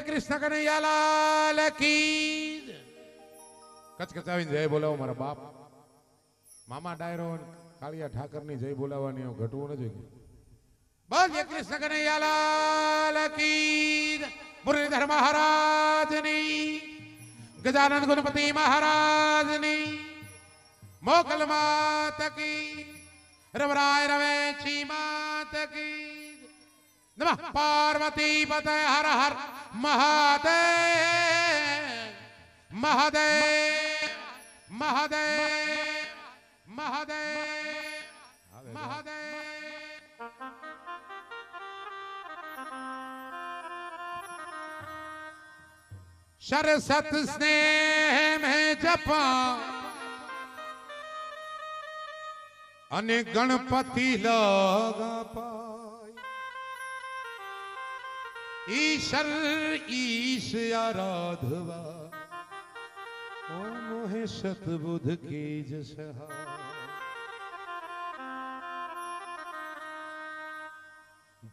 કૃષ્ણ કનૈયાલાલ કી જય. કચકચાવીને જય બોલાવો મારા બાપ મામા ડાયરો અને કાળિયા ઠાકરની જય બોલાવવાની એવું ઘટવું નથી બોલ જય કૃષ્ણ કનૈયાલાલ કી જય. મુરલીધર મહારાજની ગજાનંદ ગુણપતિ મહારાજની મોકલ માત કી રવરાય રવેચી માત કી नमः पार्वती पते हर हर महादेव। महादेव। महादेव। महादेव। महादेव शरसत स्नेह में जपा। अन गणपति लगा पा। ईशर ईश आराधवा। ओ मोहे सतबुद्ध के जसहा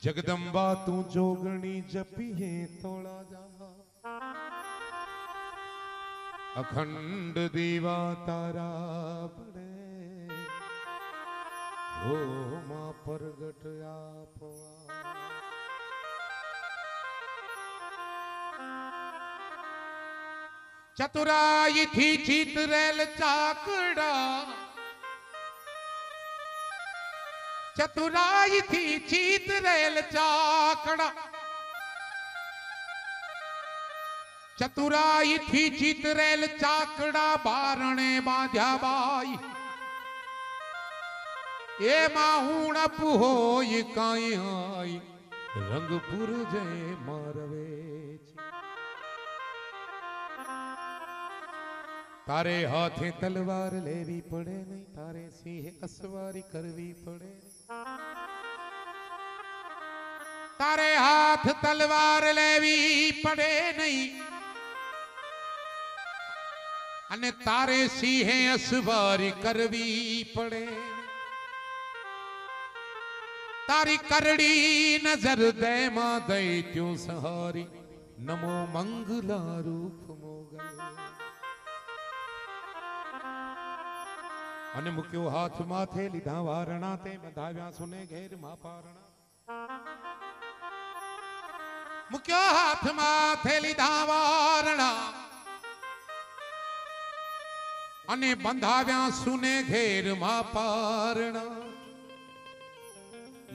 जगदम्बा, तू जोगणी जपिए, तोड़ा जा अखंड दीवा, तारा बड़े हो माँ, प्रगट आप चतुराई थी चीत रेल चाकड़ा। चतुराई थी चीत रेल चाकड़ा। चतुराई थी चीत रेल चाकड़ा बारणे बाध्या बाई। ए माहूण पुहोई काई हाई, रंगपुर जय मारवे। તારે હાથે તલવાર લેવી પડે નહીં. તારે સિંહ અસવારી કરવી પડે તારે હાથ તલવાર લેવી પડે નહીં. અને તારે સિંહે અસવારી કરવી પડે તારી કરડી નજર દેમાં દઈ દૈત્યું સહારી. નમો મંગલા રૂપ મોગલ. અને મૂક્યો હાથ માથે લીધા વારણા તે બંધાવ્યા સુને ઘેરમાં પારણા મૂક્યો હાથ માથે લીધા વારણા અને બંધાવ્યા સુને ઘેરમાં પારણા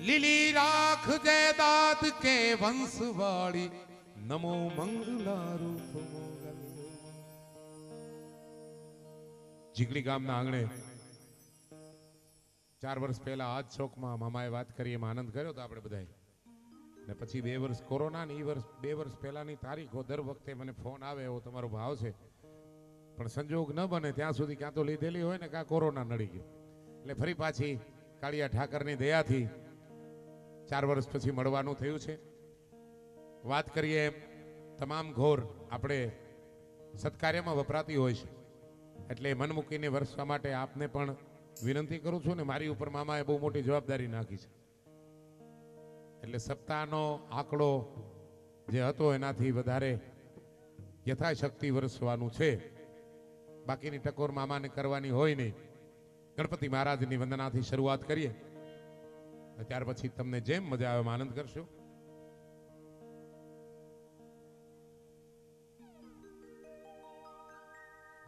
લીલી રાખ જય દાદ કે વંશવાળી, નમો મંગલા. રૂપ જીગડી ગામના આંગણે ચાર વર્ષ પહેલા જ શોકમાં મામાએ વાત કરી, એમાં આનંદ કર્યો તો આપણે બધાએ. ને પછી બે વર્ષ કોરોના ને એ વર્ષ, બે વર્ષ પહેલાની તારીખો, દર વખતે મને ફોન આવે એવો તમારો ભાવ છે. પણ સંજોગ ન બને ત્યાં સુધી ક્યાં તો લીધેલી હોય ને કાં કોરોના નડી ગયો. એટલે ફરી પાછી કાળિયા ઠાકરની દયાથી ચાર વર્ષ પછી મળવાનું થયું છે. વાત કરીએ એમ, તમામ ઘોર આપણે સત્કાર્યમાં વપરાતી હોય છે. એટલે મન મૂકીને વરસવા માટે આપને પણ વિનંતી કરું છું ને મારી ઉપર મામાએ બહુ મોટી જવાબદારી નાખી છે. એટલે સપ્તાહનો આંકડો જે હતો એનાથી વધારે યથાશક્તિ વરસવાનું છે. બાકીની ટકોર મામાને કરવાની હોય નહીં. ગણપતિ મહારાજની વંદનાથી શરૂઆત કરીએ. ત્યાર પછી તમને જેમ મજા આવે આનંદ કરશો.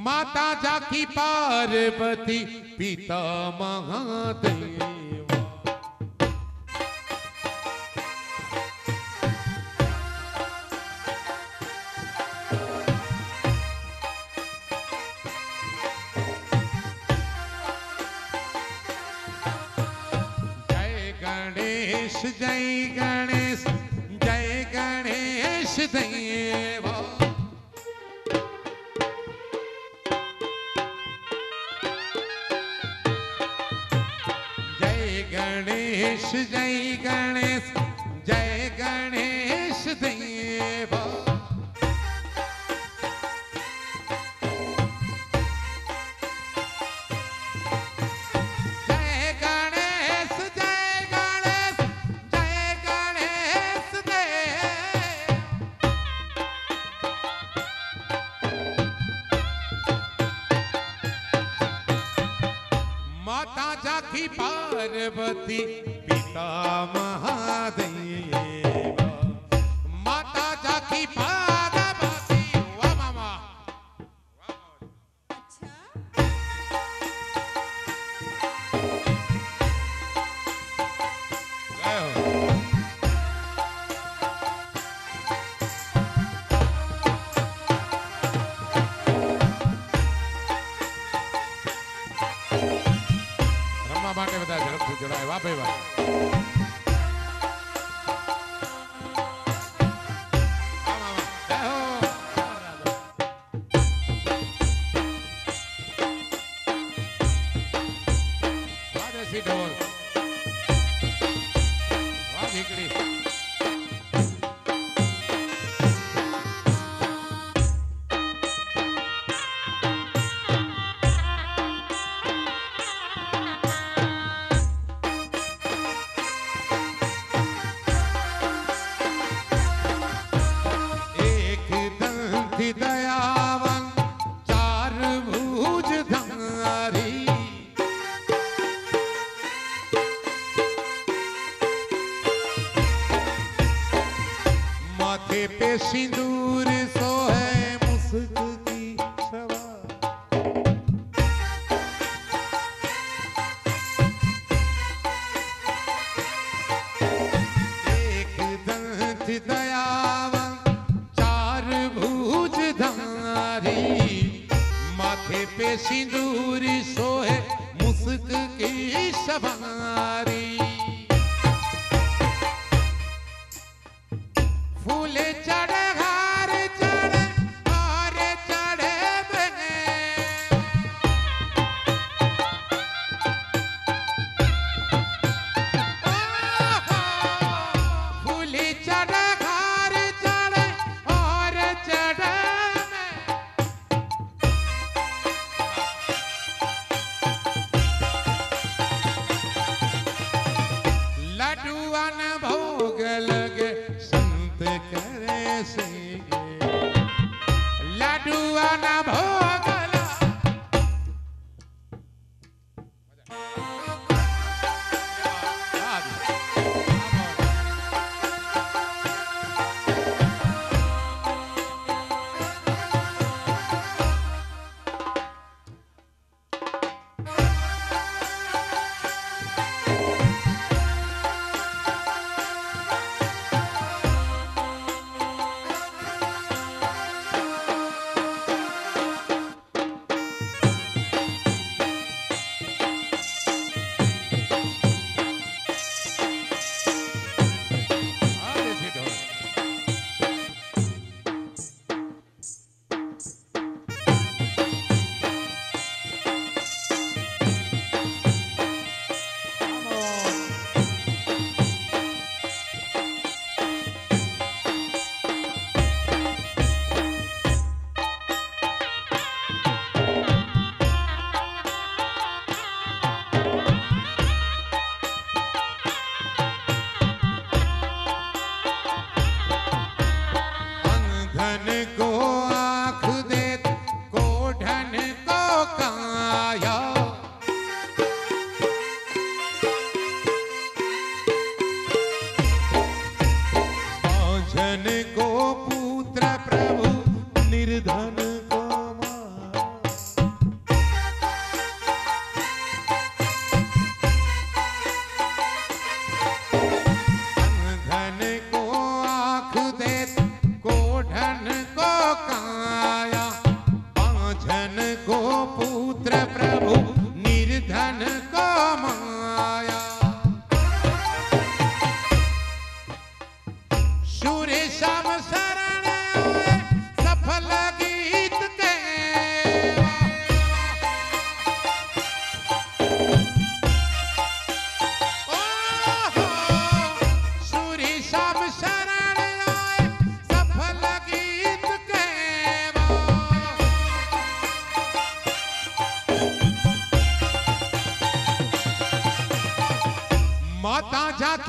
माता जाकी पार्वती पिता महादेव। जय गणेश जय गणेश देव 是人间的。Sindhu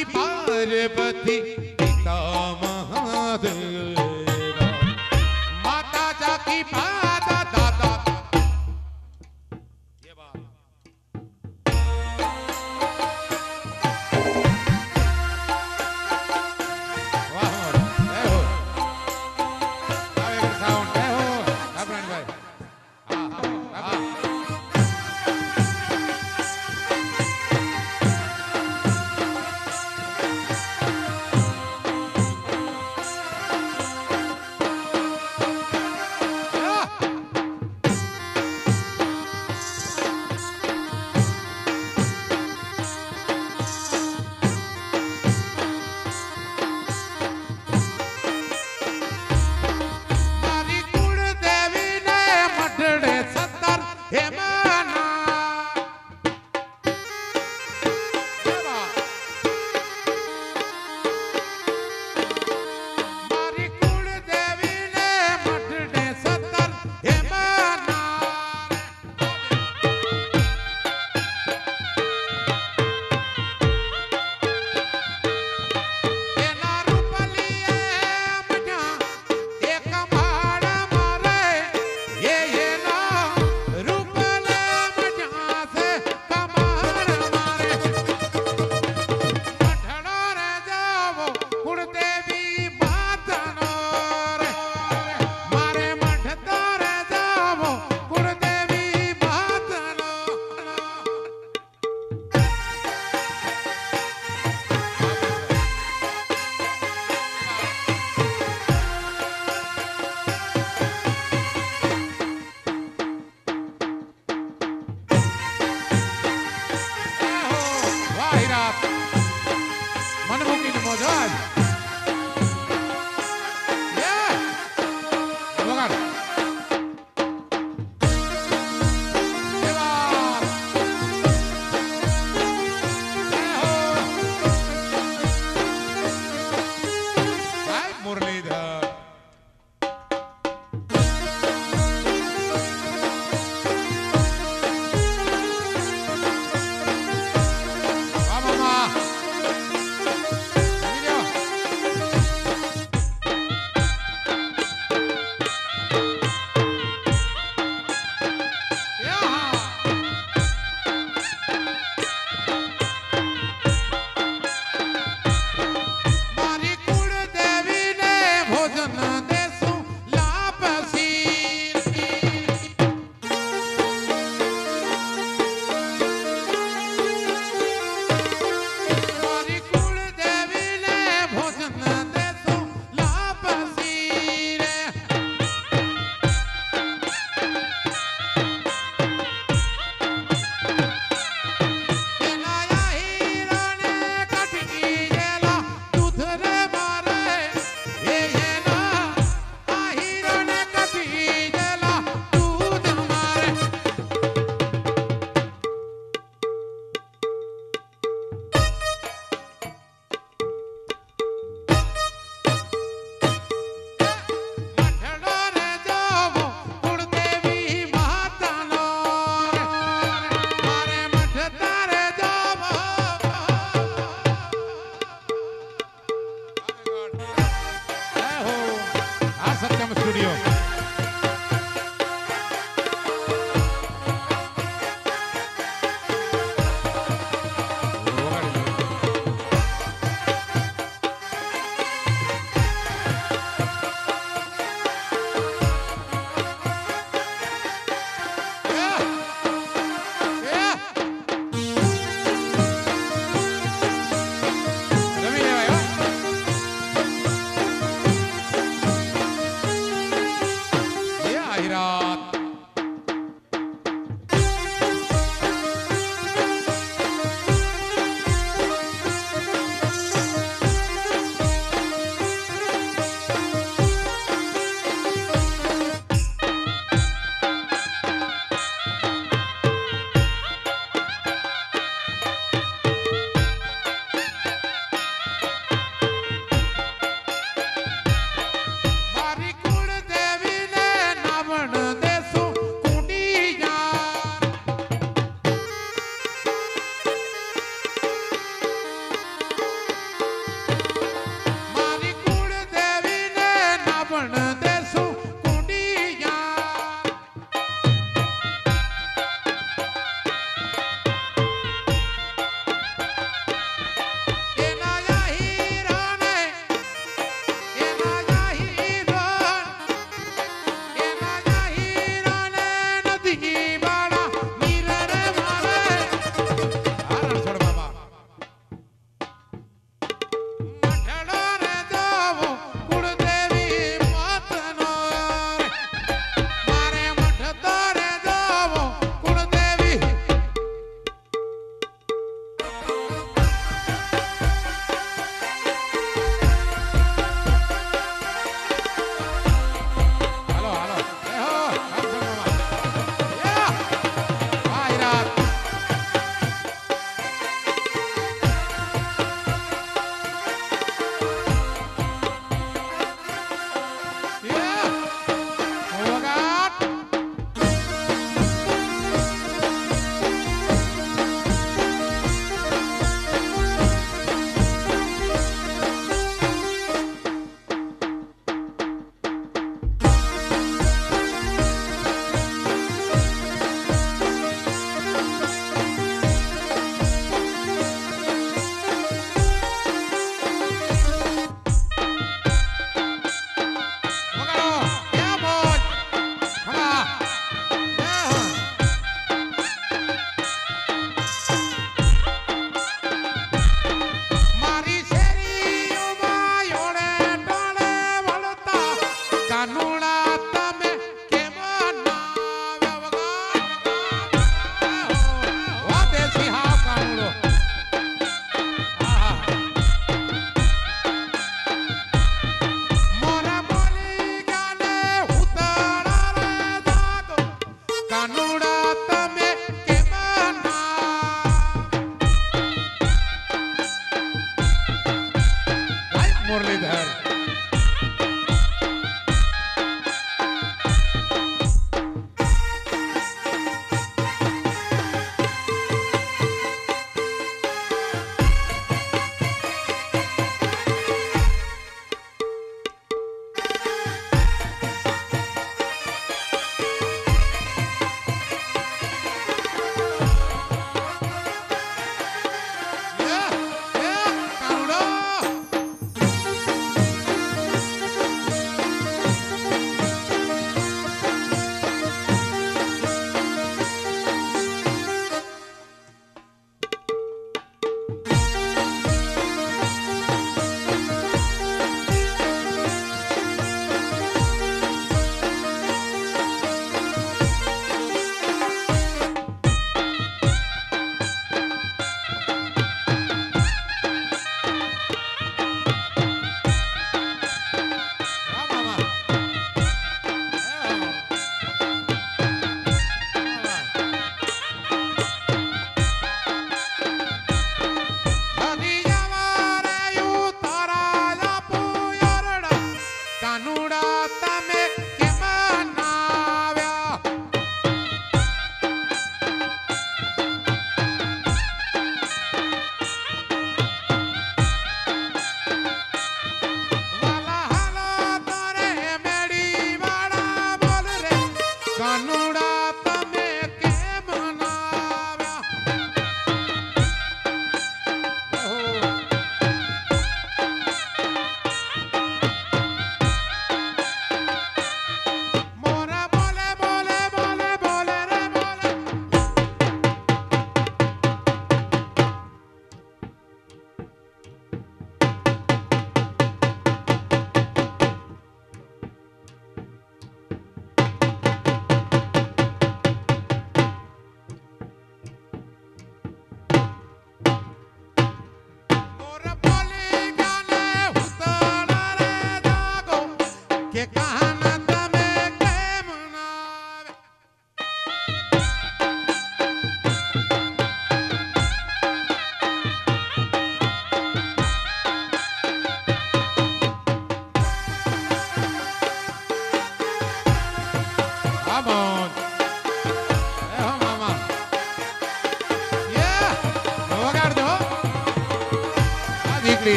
पार्वती पिता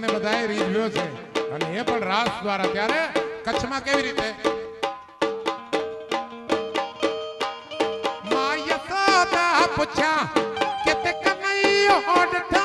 उन्होंने बताया रिजव्यू से ये रास द्वारा तेरे कच्छ में के रीते पूछा, कितने कमाई होड़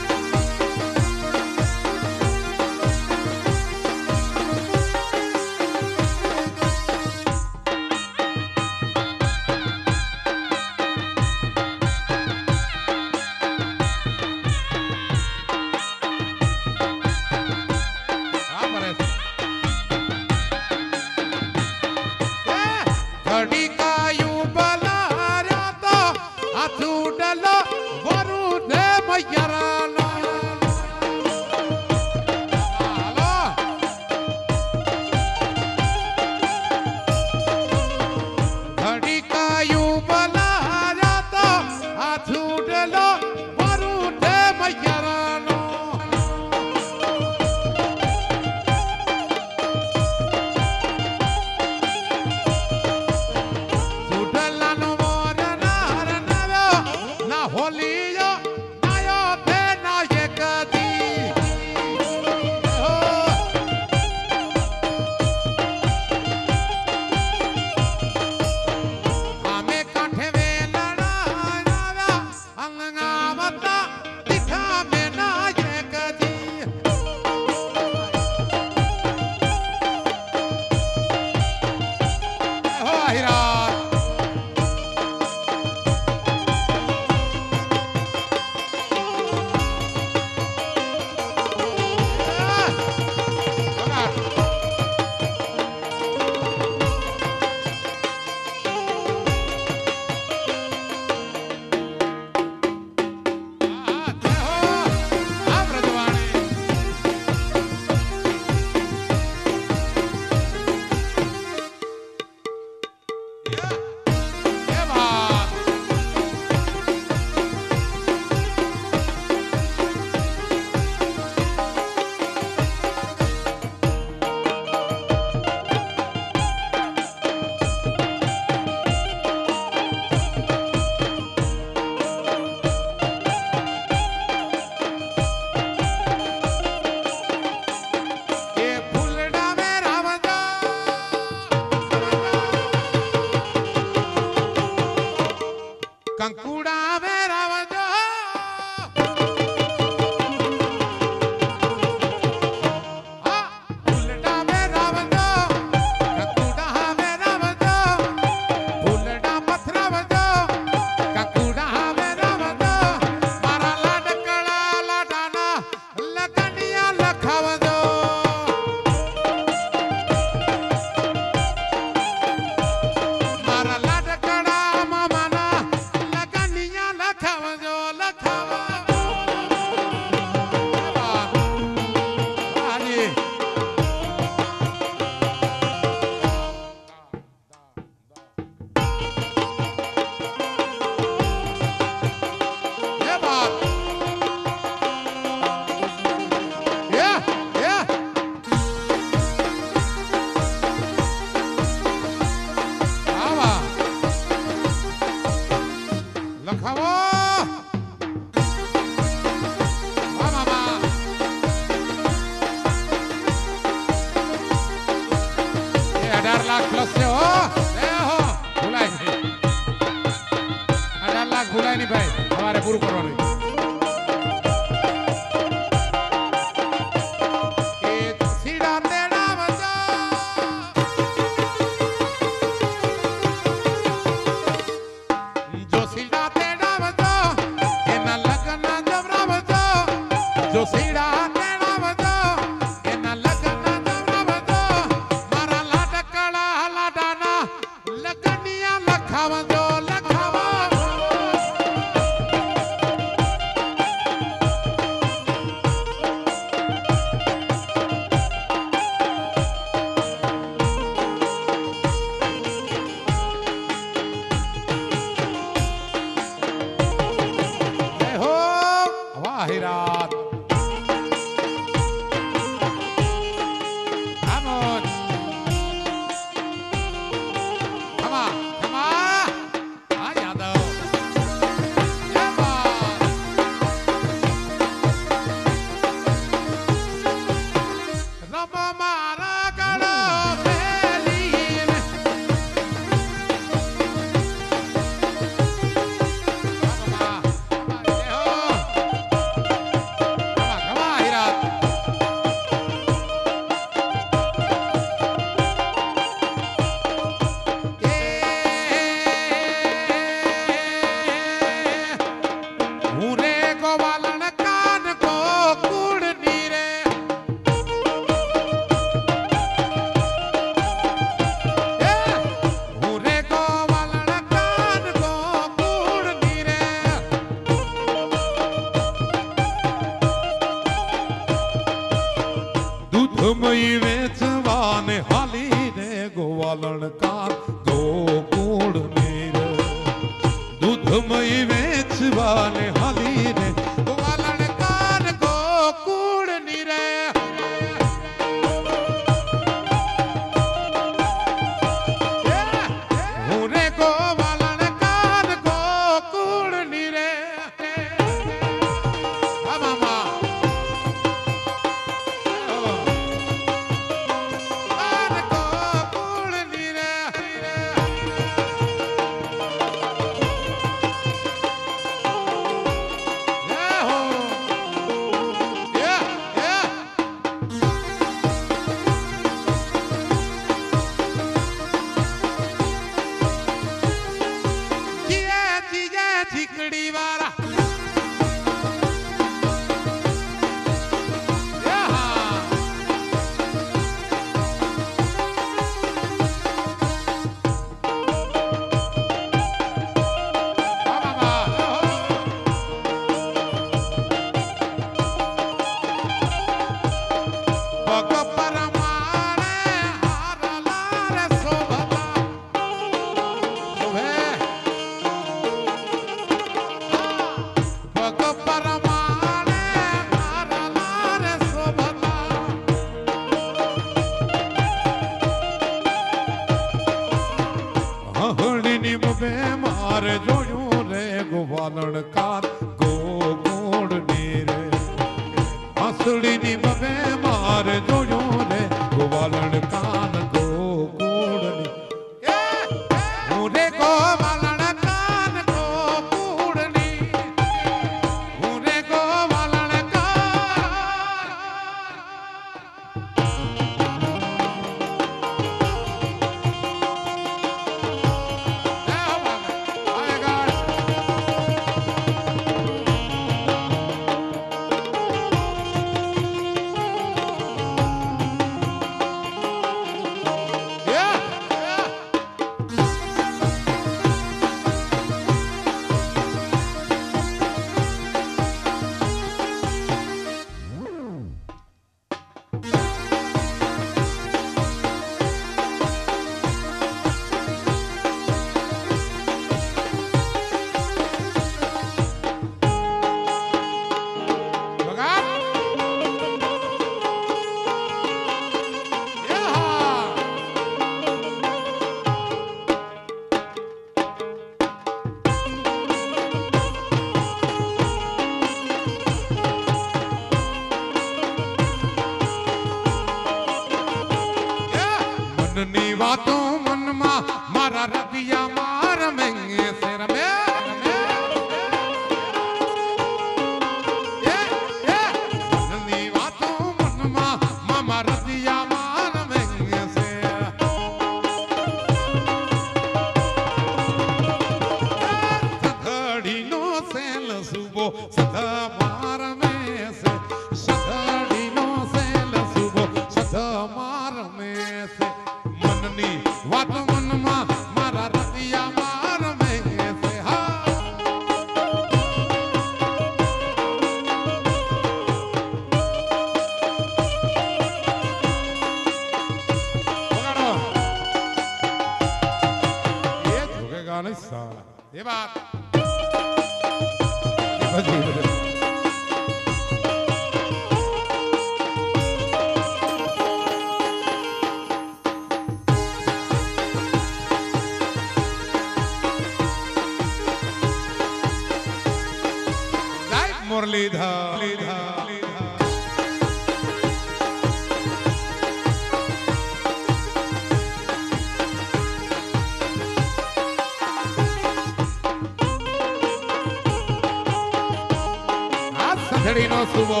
આ સંધડીનો સુવો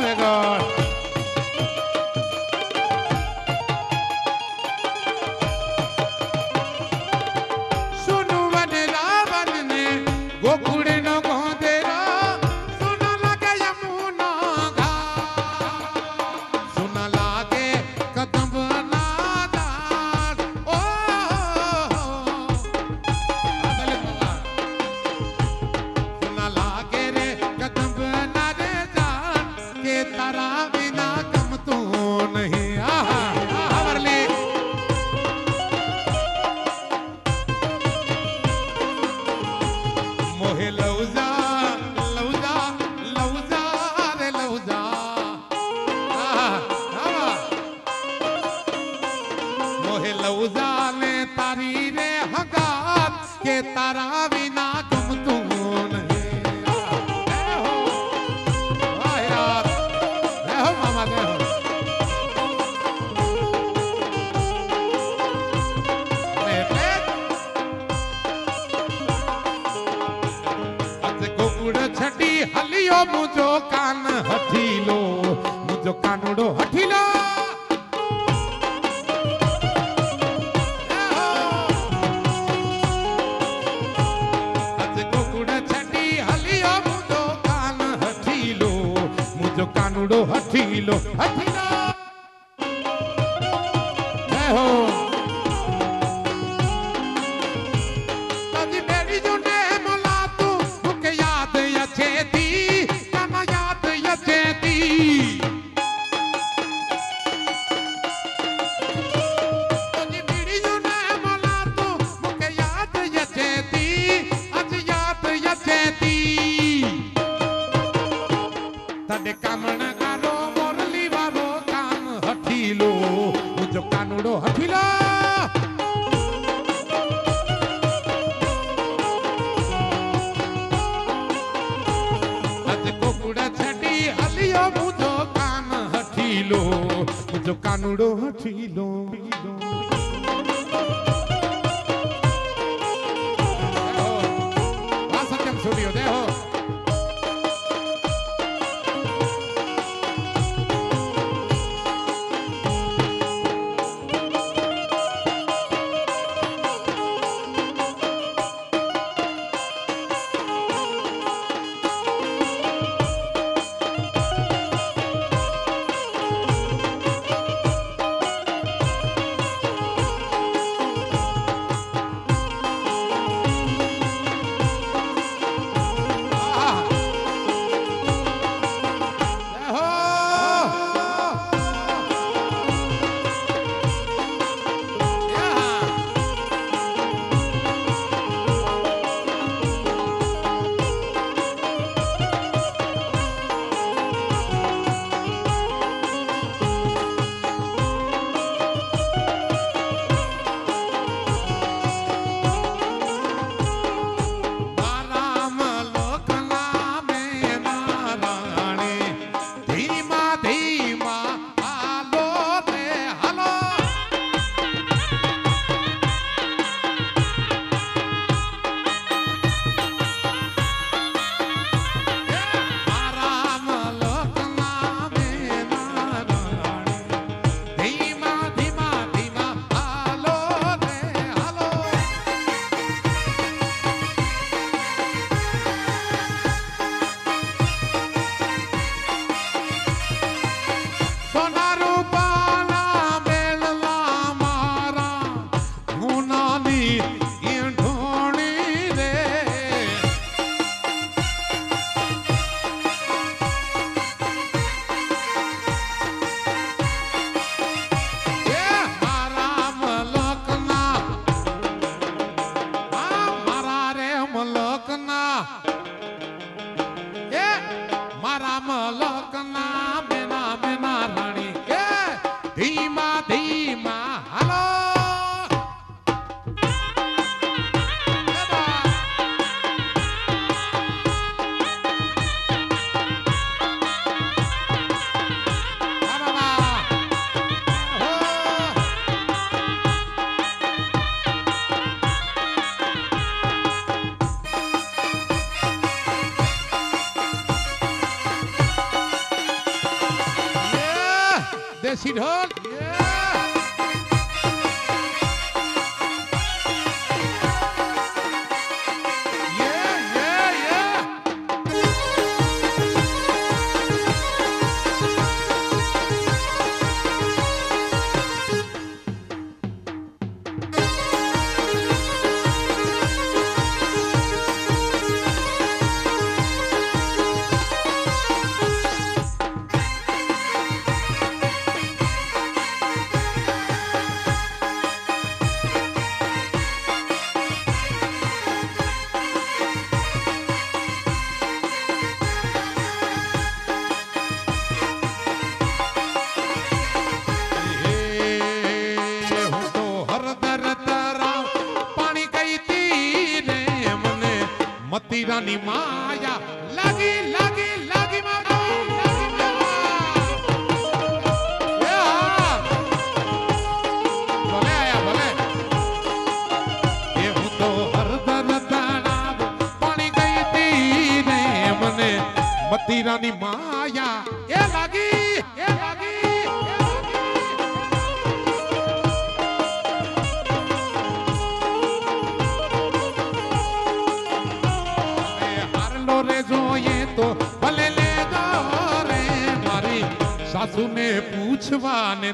God.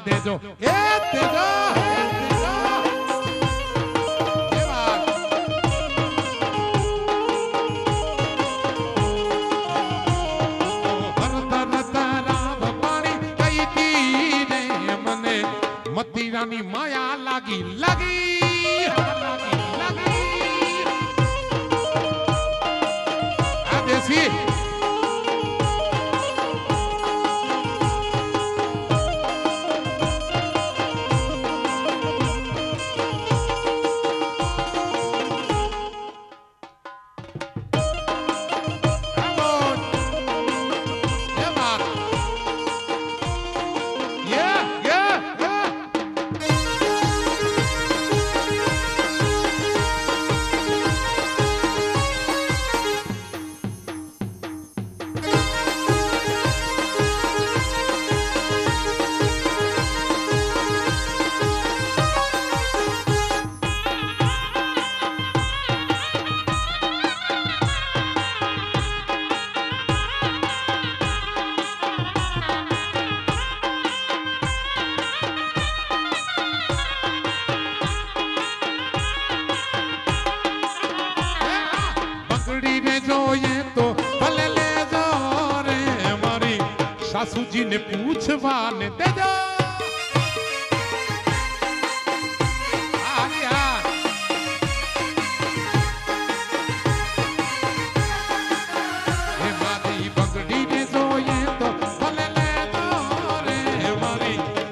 તેજો એ તેજો મતીરાની માયા લાગી લાગી ભગવાન દેજા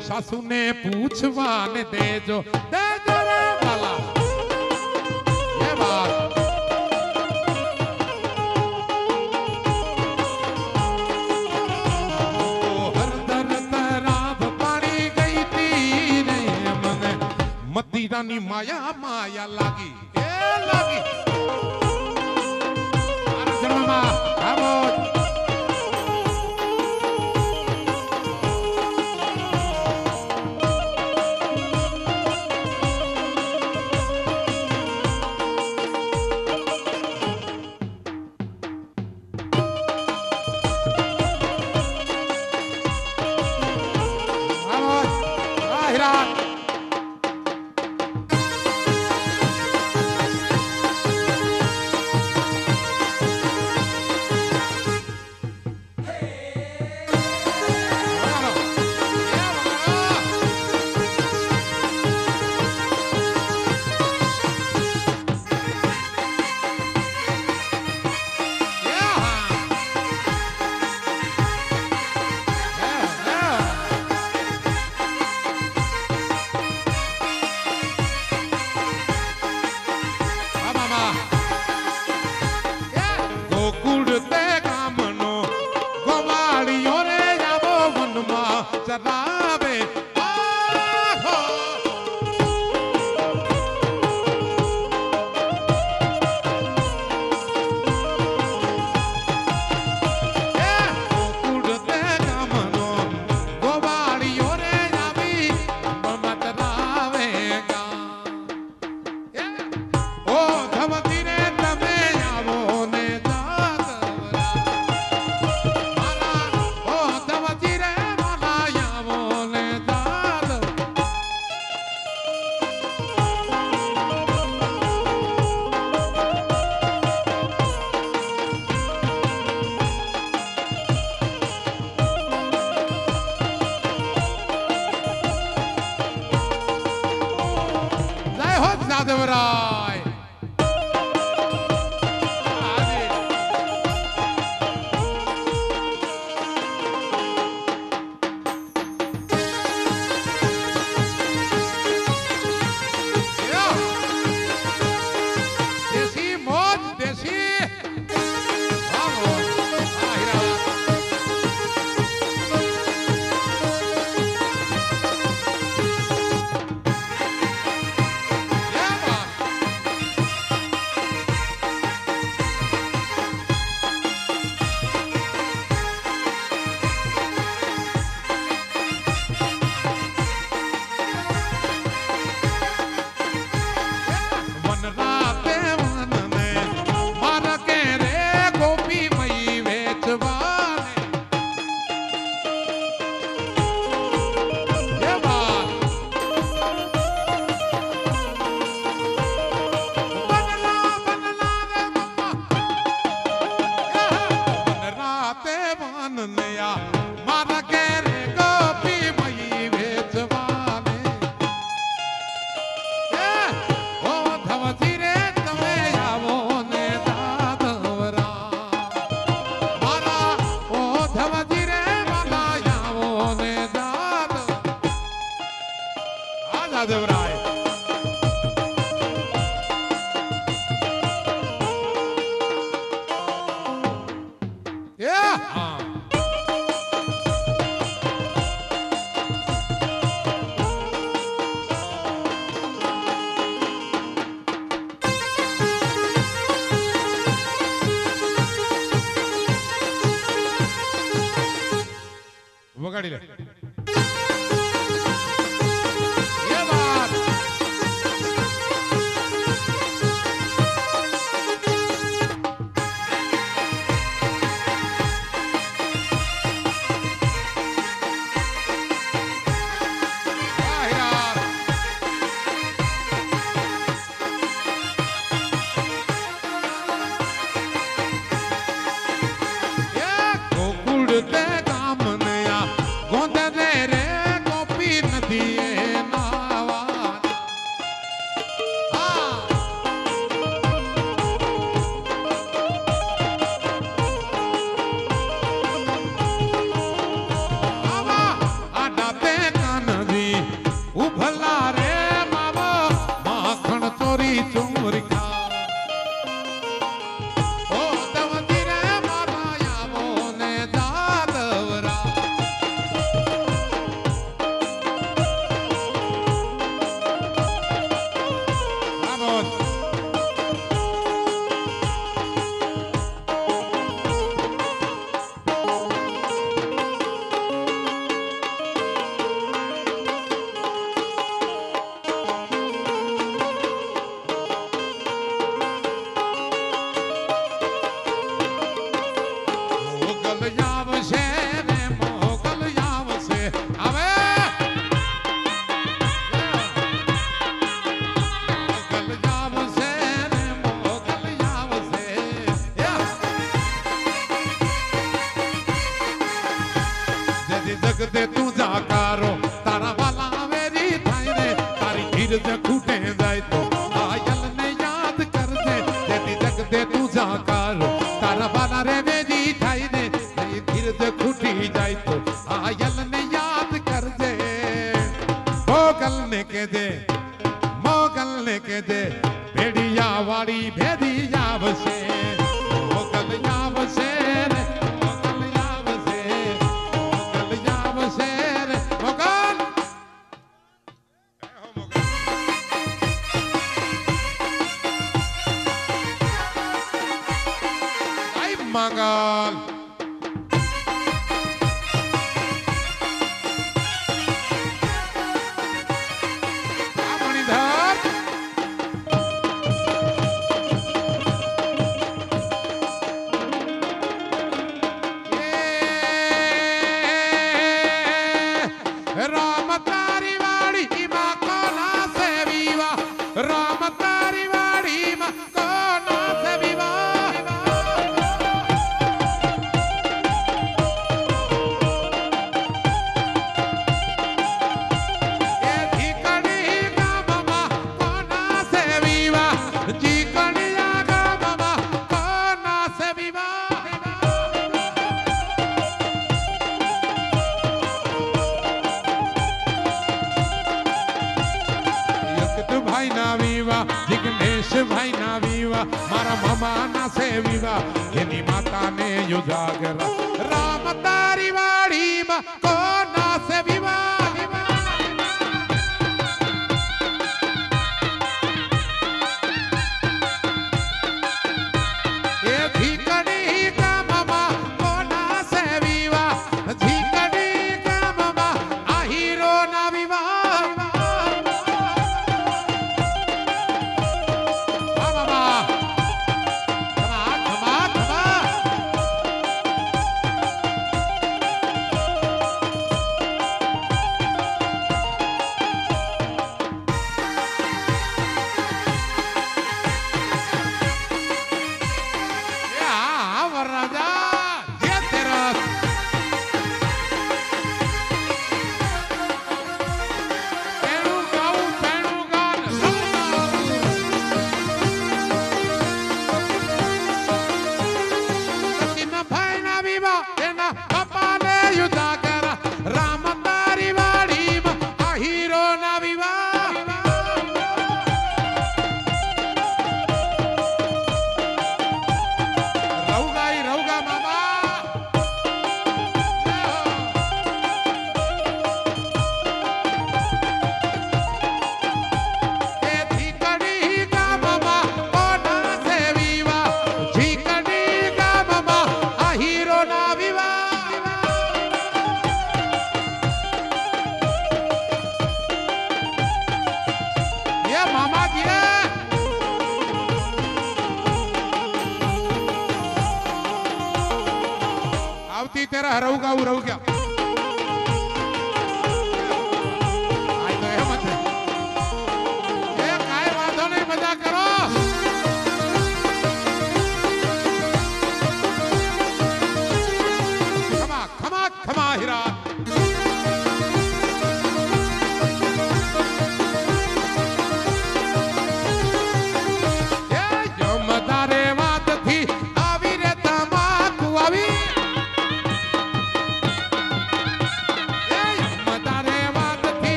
સાસુને પૂછવાને દેજો.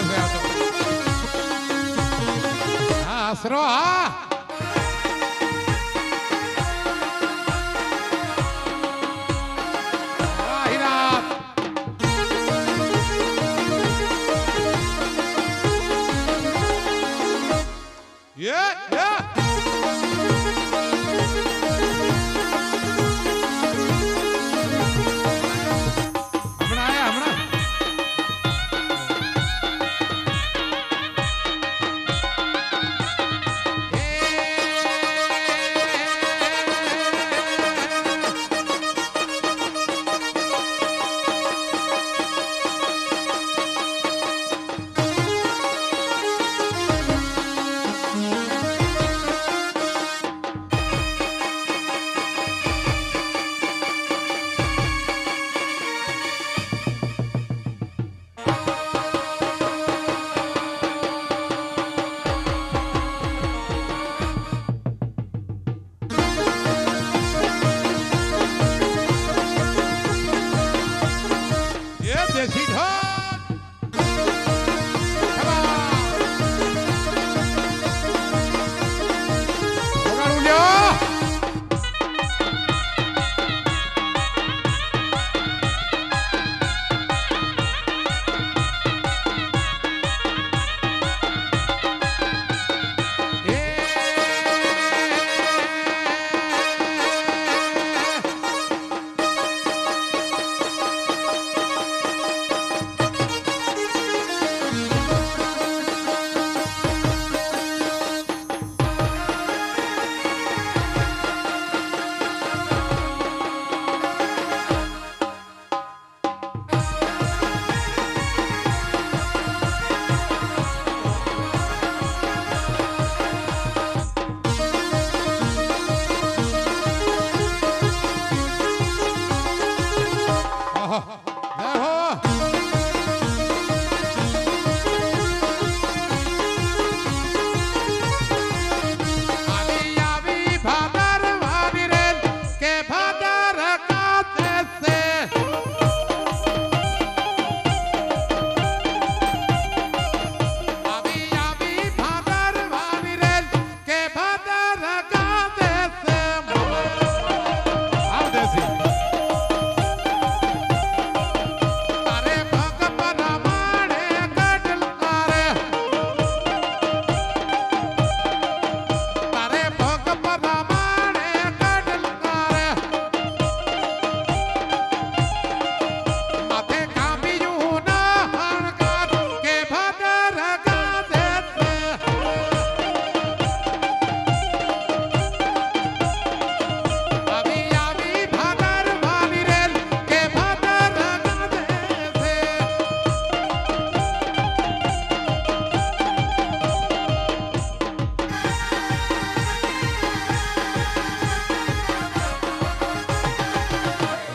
ગયા આશરો હા.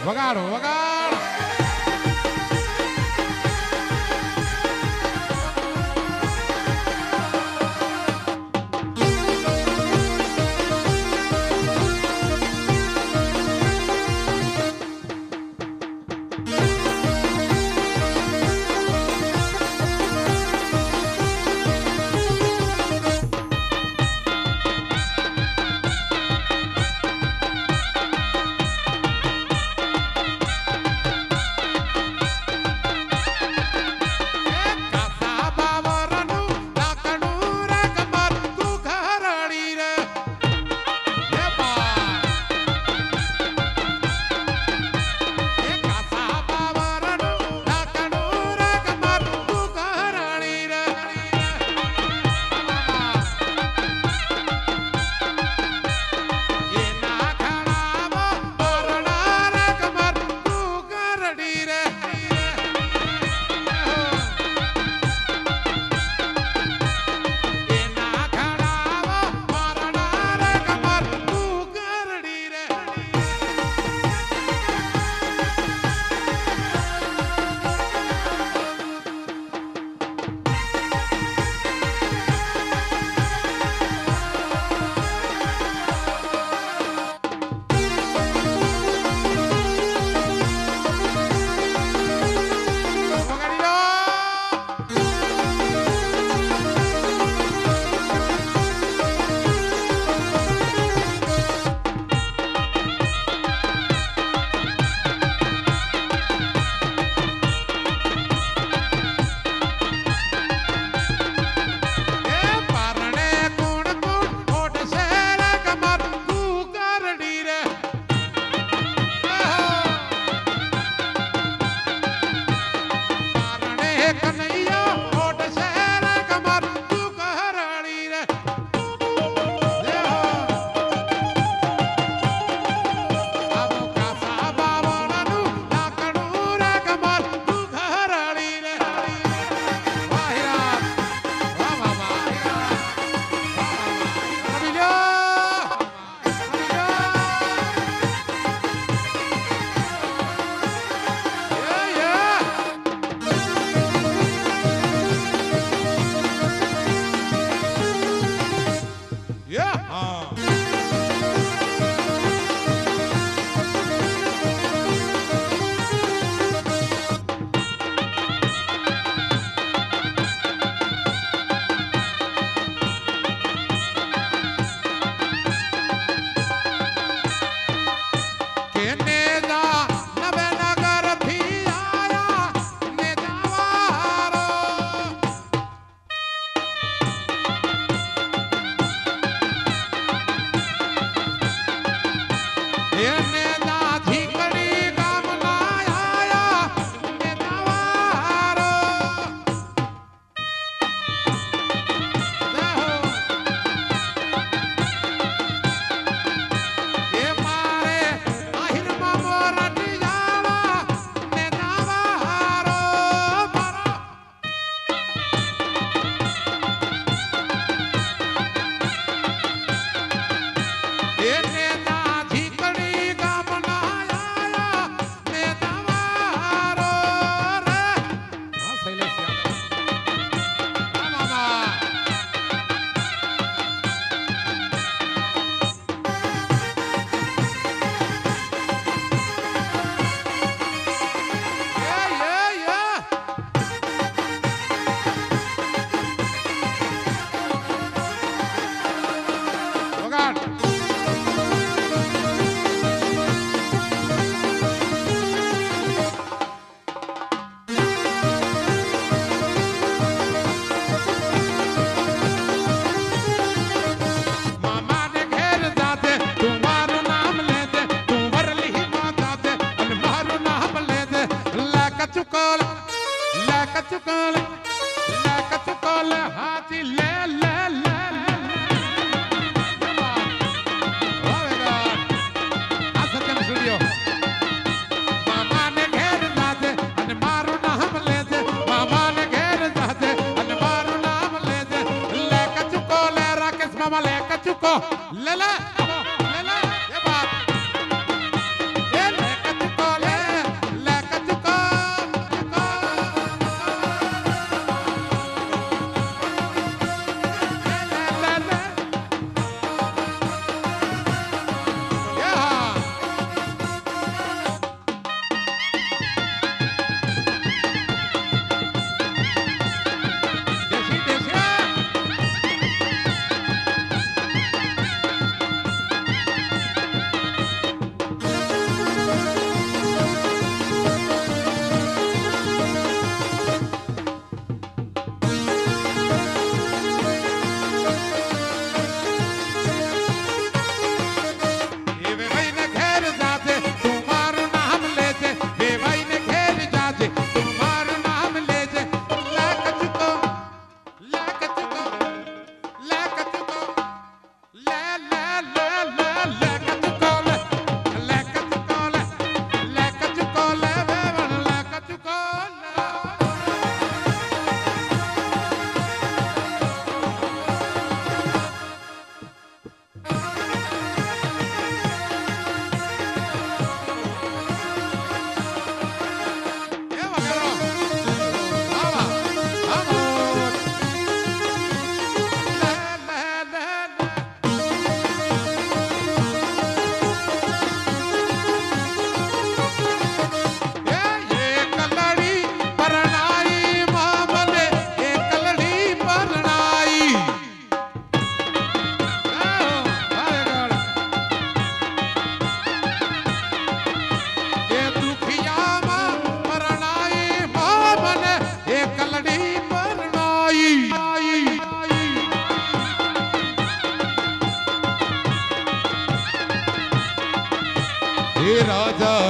વગાડો વગાડો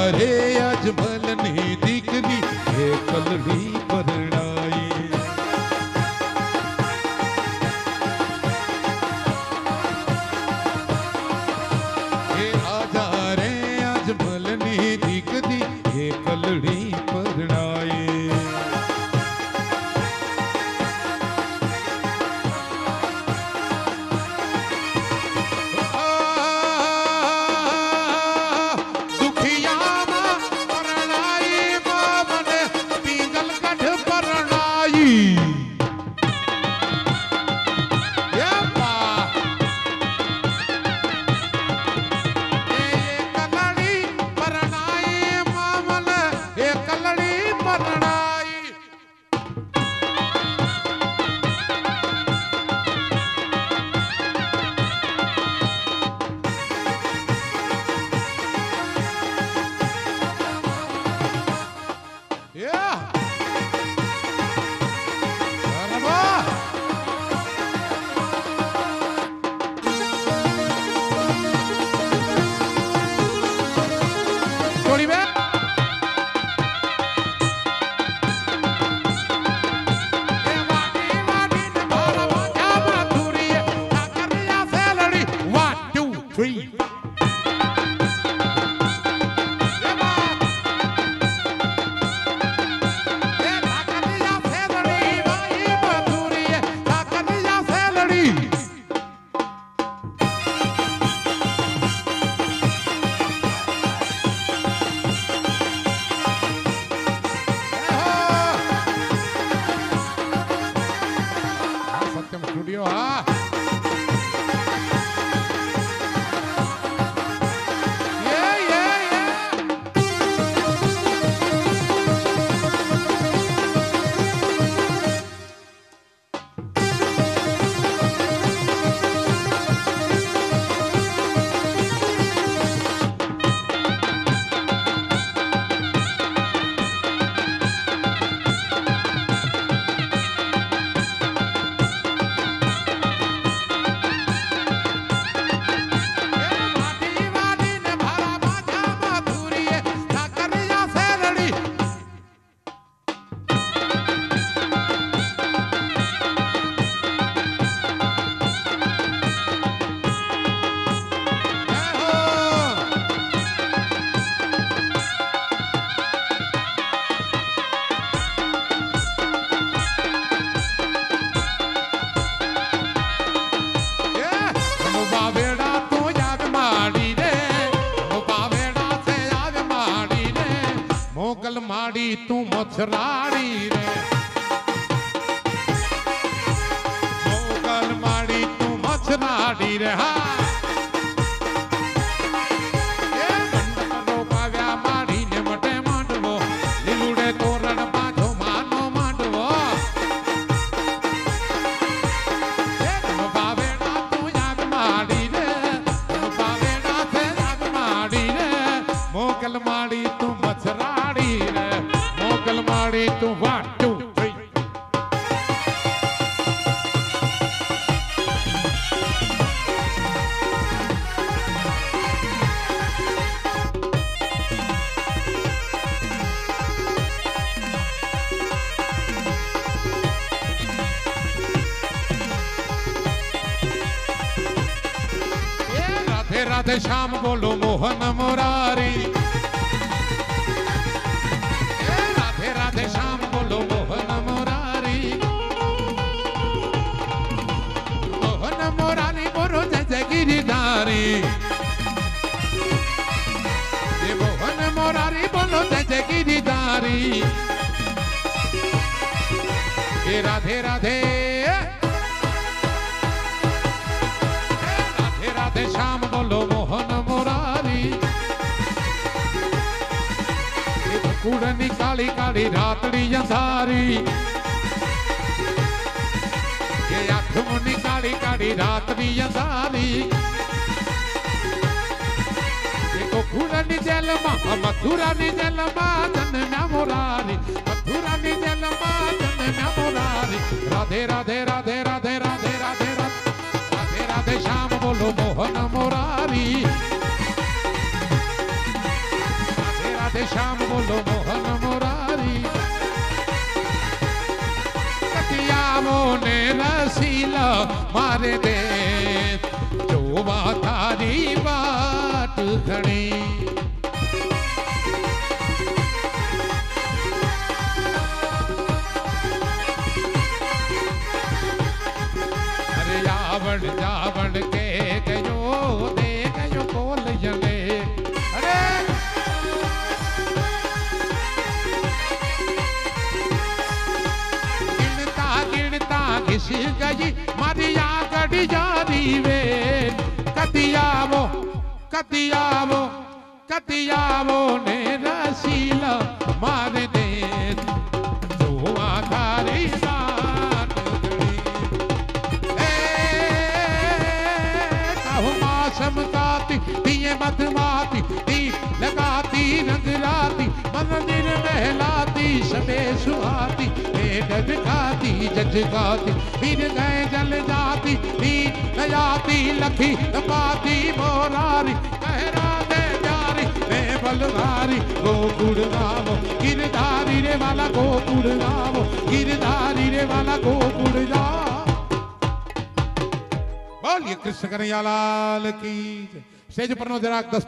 Hare not right.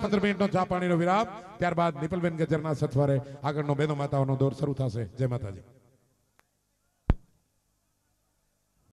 સત્તર મિનિટનો ચા પાણીનો વિરામ. ત્યારબાદ નિપલબેન ગજરના સથવારે આગળનો બેનો માતાઓનો દોર શરૂ થશે. જય માતાજી.